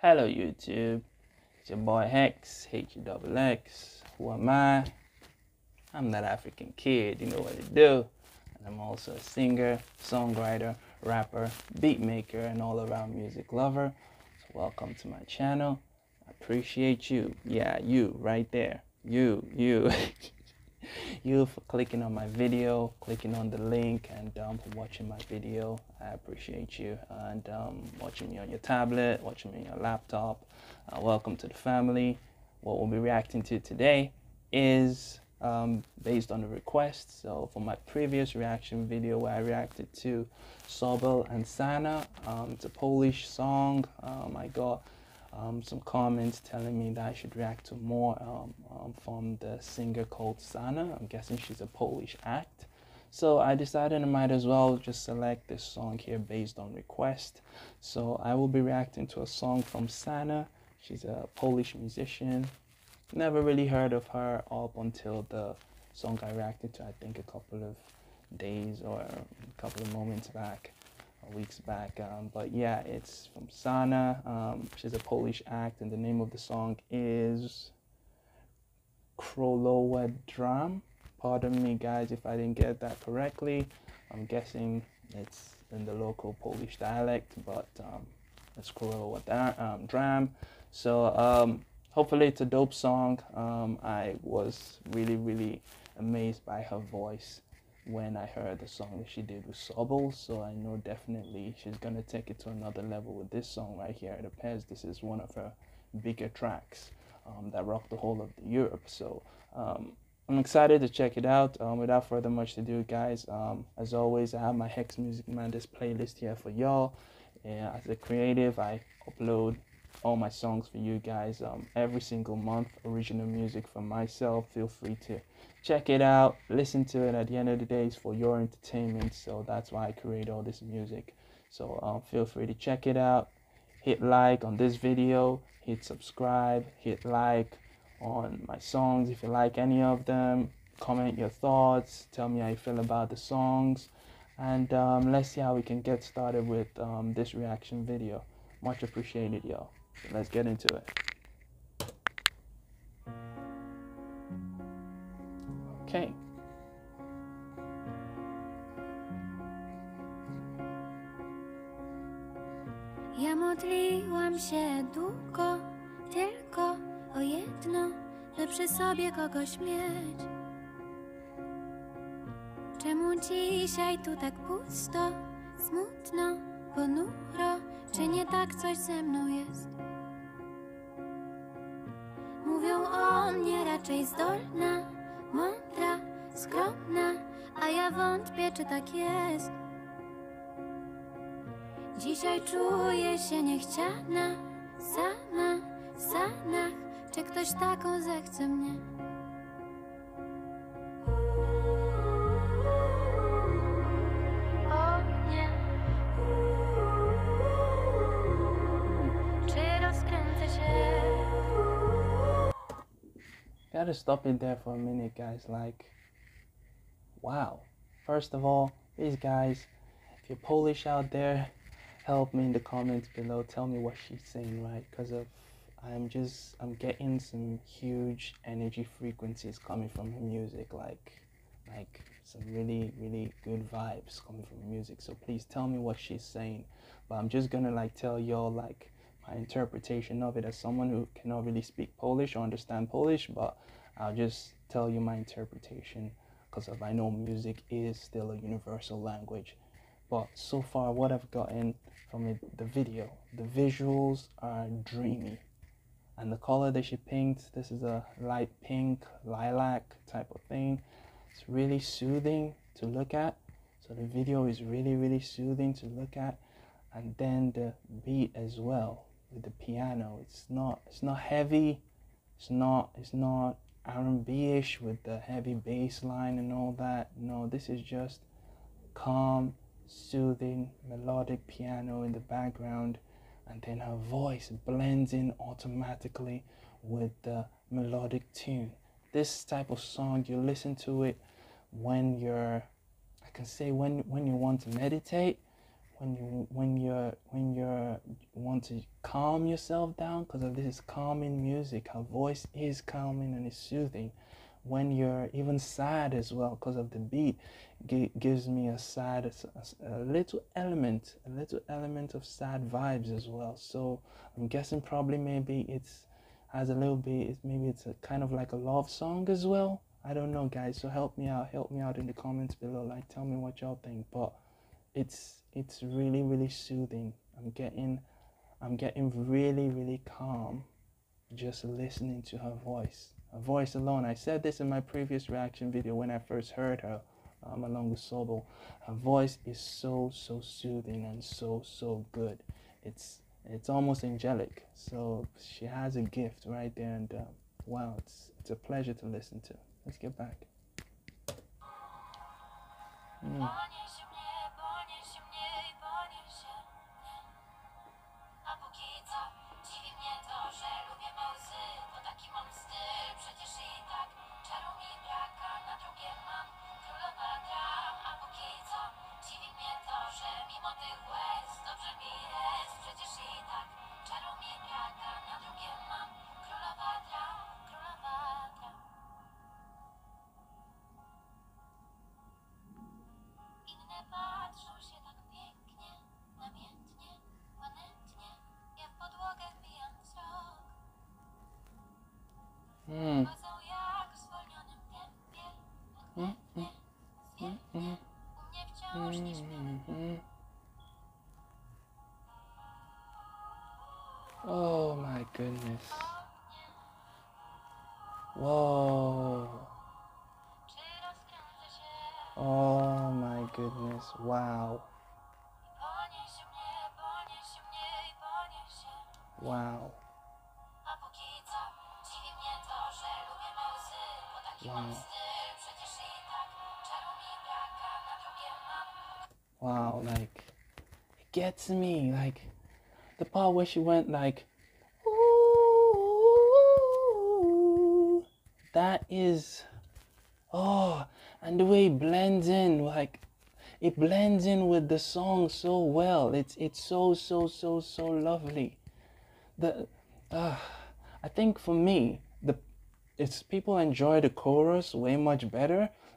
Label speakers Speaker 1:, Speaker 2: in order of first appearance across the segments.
Speaker 1: Hello YouTube, it's your boy Hexx, H-double-X. Who am I? I'm that African kid, you know what to do. And I'm also a singer, songwriter, rapper, beat maker, and all around music lover. So welcome to my channel. I appreciate you. Yeah, you right there. You, you. you for clicking on my video, clicking on the link, and um, for watching my video. I appreciate you. And um, watching me on your tablet, watching me on your laptop. Uh, welcome to the family. What we'll be reacting to today is um, based on the request. So for my previous reaction video where I reacted to Sobel and Sanah, um, it's a Polish song. Um, I got um, some comments telling me that I should react to more um, um, from the singer called Sanah. I'm guessing she's a Polish act. So I decided I might as well just select this song here based on request. So I will be reacting to a song from Sanah. She's a Polish musician. Never really heard of her up until the song I reacted to, I think a couple of days or a couple of moments back weeks back. Um, but yeah, it's from Sanah. Um, she's a Polish act, and the name of the song is Królowa Dram. Pardon me, guys, if I didn't get that correctly. I'm guessing it's in the local Polish dialect, but um, it's Królowa um, Dram. So um, hopefully, it's a dope song. Um, I was really, really amazed by her voice when I heard the song that she did with Sobel. So I know definitely she's gonna take it to another level with this song right here. It appears this is one of her bigger tracks um, that rocked the whole of Europe. So um, I'm excited to check it out. Um, without further much to do, guys, um, as always, I have my Hexx Music Madness playlist here for y'all. Yeah, as a creative, I upload all my songs for you guys um, every single month. Original music from myself. Feel free to check it out, listen to it. At the end of the day, it's for your entertainment. So that's why I create all this music. So um, feel free to check it out. Hit like on this video. Hit subscribe. Hit like on my songs if you like any of them. Comment your thoughts. Tell me how you feel about the songs. And um, let's see how we can get started with um, this reaction video. Much appreciated, y'all. Let's get into it. Okay.
Speaker 2: Ja modliłam się długo, tylko o jedno, by przy sobie kogoś mieć. Czemu dzisiaj tu tak pusto, smutno, ponuro? Czy nie tak coś ze mną jest? O mnie raczej zdolna, mądra, skromna, a ja wątpię, czy tak jest. Dzisiaj czuję się niechciana, sama, w sanach, czy ktoś taką zechce mnie?
Speaker 1: Gotta stop it there for a minute, guys. Like, wow. First of all, these guys, if you're Polish out there, help me in the comments below. Tell me what she's saying, right? Because of I'm just I'm getting some huge energy frequencies coming from her music, like like some really really good vibes coming from her music. So please tell me what she's saying. But I'm just gonna like tell y'all like my interpretation of it as someone who cannot really speak Polish or understand Polish, but I'll just tell you my interpretation because I know music is still a universal language. But so far, what I've gotten from it, the video, the visuals are dreamy, and the color that she paints, this is a light pink, lilac type of thing. It's really soothing to look at. So the video is really, really soothing to look at, and then the beat as well with the piano. It's not it's not heavy. It's not it's not R&B-ish with the heavy bass line and all that. No, this is just calm, soothing, melodic piano in the background and then her voice blends in automatically with the melodic tune. This type of song you listen to it when you're I can say when when you want to meditate when you when you're when you're want to calm yourself down because of this calming music her voice is calming and it's soothing. When you're even sad as well because of the beat g- gives me a sad a, a, little element a little element of sad vibes as well. So i'm guessing probably maybe it's has a little bit maybe it's a kind of like a love song as well. I don't know guys so help me out help me out in the comments below like tell me what y'all think but it's it's really really soothing i'm getting i'm getting really really calm just listening to her voice her voice alone i said this in my previous reaction video when i first heard her um, along with Sobel. Her voice is so so soothing and so so good. It's it's almost angelic. So she has a gift right there, and uh, wow, it's it's a pleasure to listen to. Let's get back. Mm. Mm-hmm. Oh my goodness. Whoa. Oh my goodness. Wow. Wow. Wow. Wow, like it gets me. Like the part where she went like ooh that is oh and the way it blends in like it blends in with the song so well. It's it's so so so so lovely. The uh, I think for me the it's people enjoy the chorus way much better,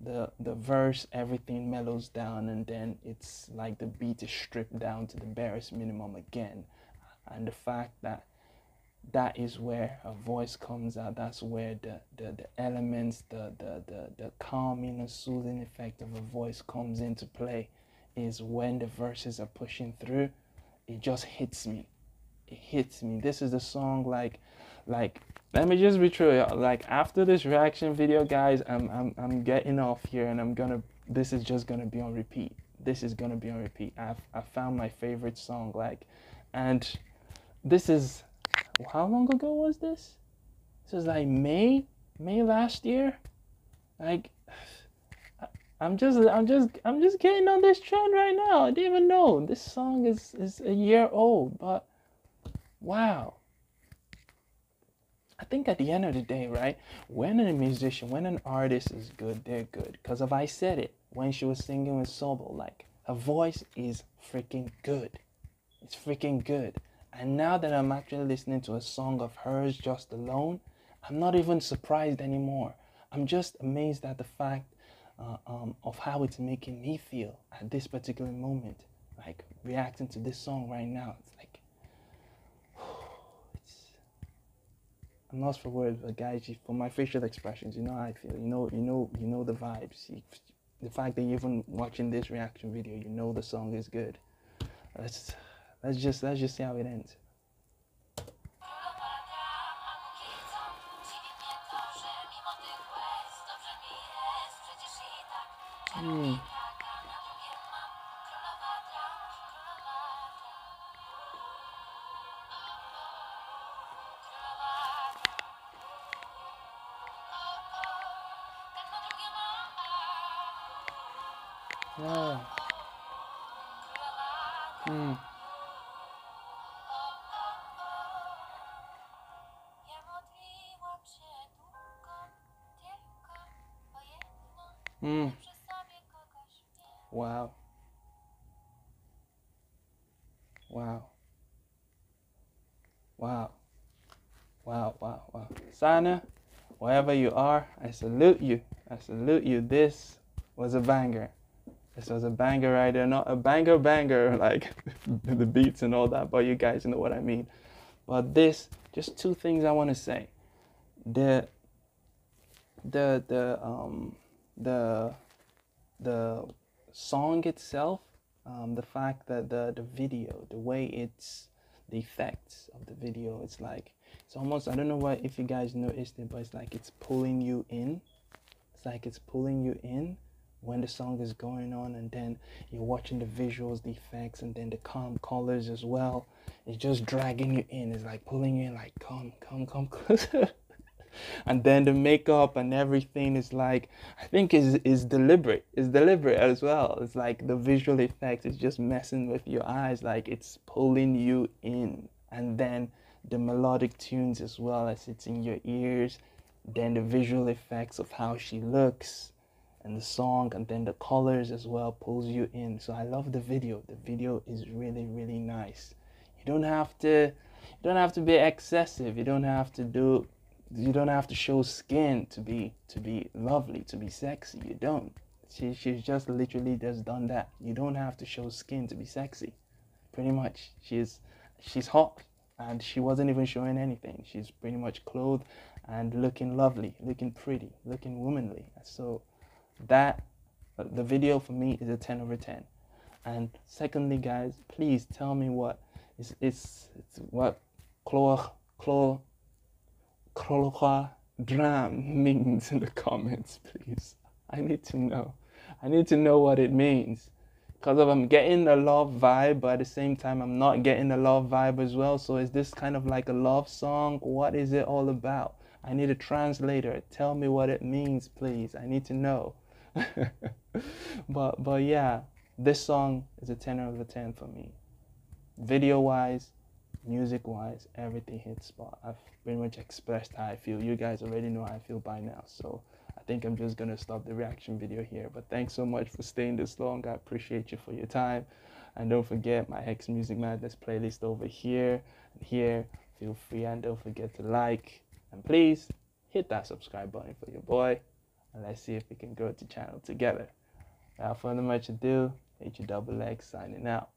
Speaker 1: the the verse everything mellows down and then it's like the beat is stripped down to the barest minimum again and the fact that that is where a voice comes out. That's where the, the, the elements, the, the, the, the calming and soothing effect of a voice comes into play. Is when the verses are pushing through, it just hits me. It hits me. This is the song like like let me just be true. Like after this reaction video, guys, I'm I'm I'm getting off here and I'm gonna this is just gonna be on repeat. This is gonna be on repeat. I've I found my favorite song, like and this is how long ago was this? This is like May, May last year. Like, I'm just, I'm just, I'm just getting on this trend right now. I didn't even know this song is is a year old, but wow. I think at the end of the day, right, when a musician, when an artist is good, they're good. Because if I said it when she was singing with Sobel, like her voice is freaking good. It's freaking good. And now that I'm actually listening to a song of hers just alone, I'm not even surprised anymore. I'm just amazed at the fact uh, um, of how it's making me feel at this particular moment. Like reacting to this song right now, it's. I'm lost for words, but guys, for my facial expressions, you know how I feel. You know, you know, you know the vibes. The fact that you're even watching this reaction video, you know the song is good. Let's Let's just let's just see how it ends. Yeah. Mm. Mm. Wow. Wow. Wow. Wow, wow, wow. Sanah, wherever you are, I salute you. I salute you. This was a banger. This was a banger right there. Not a banger banger like the beats and all that, but you guys know what I mean. But this, just two things I want to say. The the the um the the song itself, um, the fact that the the video, the way it's the effects of the video, it's like it's almost I don't know what if you guys noticed it, but it's like it's pulling you in. It's like it's pulling you in when the song is going on, and then you're watching the visuals, the effects, and then the calm colors as well. It's just dragging you in. It's like pulling you in, like come, come, come closer. and then the makeup and everything is like I think is is deliberate. It's deliberate as well. It's like the visual effects is just messing with your eyes, like it's pulling you in. And then the melodic tunes as well as it's in your ears. Then the visual effects of how she looks and the song and then the colors as well pulls you in. So I love the video. The video is really, really nice. You don't have to you don't have to be excessive. You don't have to do you don't have to show skin to be to be lovely to be sexy you don't she, she's just literally just done that you don't have to show skin to be sexy pretty much she's she's hot and she wasn't even showing anything she's pretty much clothed and looking lovely looking pretty looking womanly so that uh, the video for me is a 10 over 10 and secondly guys please tell me what is it's, it's what chlor chlor Kroloha dram means in the comments, please. I need to know. I need to know what it means. Because if I'm getting a love vibe, but at the same time, I'm not getting a love vibe as well. So is this kind of like a love song? What is it all about? I need a translator. Tell me what it means, please. I need to know. but but yeah, this song is a 10 out of a 10 for me. Video wise, music wise, everything hits spot. I've pretty much expressed how I feel. You guys already know how I feel by now. So I think I'm just gonna stop the reaction video here. But thanks so much for staying this long. I appreciate you for your time. And don't forget my Hexx Music Madness playlist over here and here. Feel free and don't forget to like and please hit that subscribe button for your boy. And let's see if we can grow the channel together. Without further much ado, H double X signing out.